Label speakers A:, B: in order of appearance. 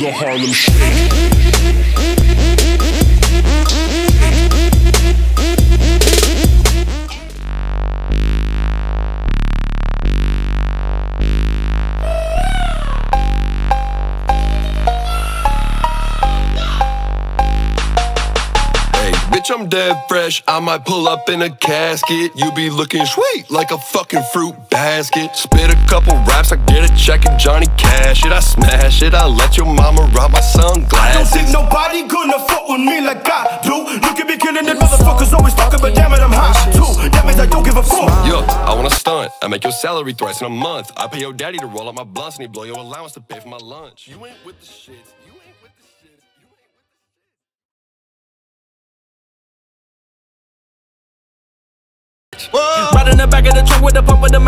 A: the Harlem Shake.
B: Bitch, I'm dead fresh. I might pull up in a casket. You be looking sweet like a fucking fruit basket. Spit a couple raps, I get a check and Johnny Cash it. I smash it. I let your mama rob my sunglasses.
C: I don't think nobody gonna fuck with me like I do. Look at me killing it, motherfuckers always talking, but damn it, I'm hot too. That means I don't give a fuck.
B: Yo, I wanna stunt. I make your salary thrice in a month. I pay your daddy to roll up my blunts and he blow your allowance to pay for my lunch. You ain't with the shit. You ain't with the shit. The
D: back of the truck with the pump with the